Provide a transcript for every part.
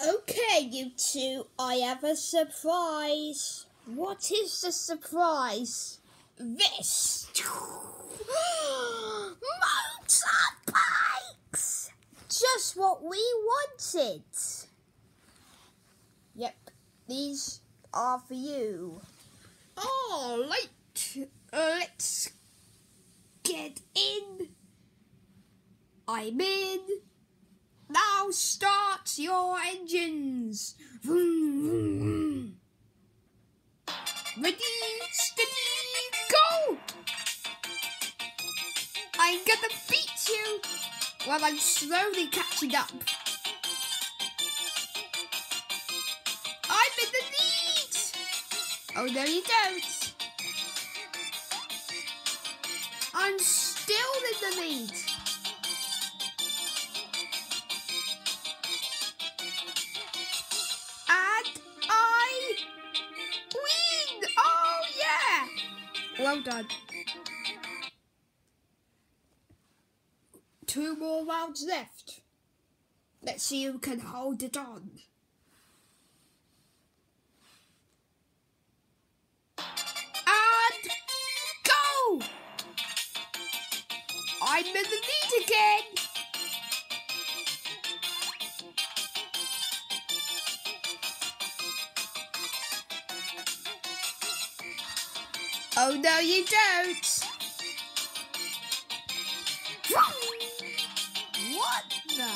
Okay, you two, I have a surprise. What is the surprise? This. Motorbikes! Just what we wanted. Yep, these are for you. Right. Uh, let's get in. I'm in. Now start your engines. Vroom, vroom, vroom. Ready, steady, go! I'm gonna beat you while I'm slowly catching up. I'm in the lead! Oh, no, you don't. I'm still in the lead. Well done. Two more rounds left. Let's see who can hold it on. And go! I'm in the lead again. Oh no, you don't. What the?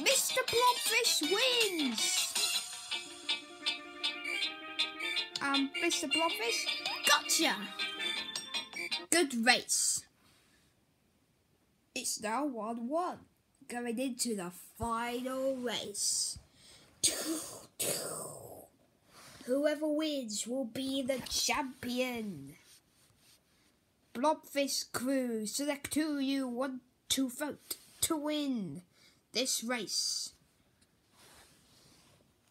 Mr. Blobfish wins. Um, Mr. Blobfish, gotcha. Good race. It's now 1 1, going into the final race. Whoever wins will be the champion. Blobfish crew, select who you want to vote to win this race.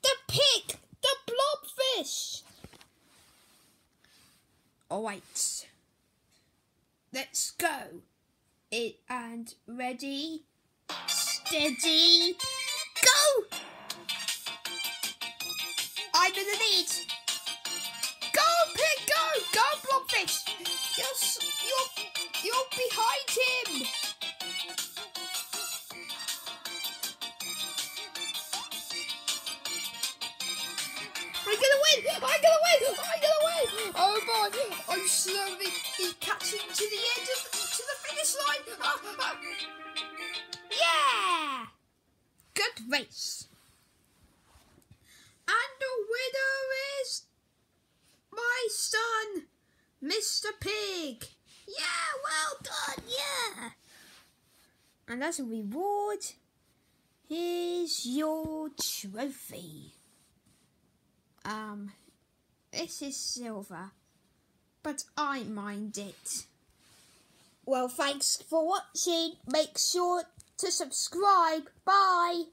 The pig! The blobfish! Alright. Let's go. It and ready, steady, go! I'm the lead. Go, pig, go! Go, blobfish! You're, you're, you're behind him! I'm gonna win! I'm gonna win! I'm gonna win! Oh boy! I'm slowly catching to the end of to the finish line. Ah, ah. Yeah! Good race. Winner is my son, Mr. Pig. Yeah, well done, yeah. And as a reward, here's your trophy. Um, this is silver, but I mind it. Well, thanks for watching. Make sure to subscribe. Bye.